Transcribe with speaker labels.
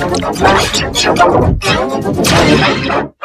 Speaker 1: Thank you.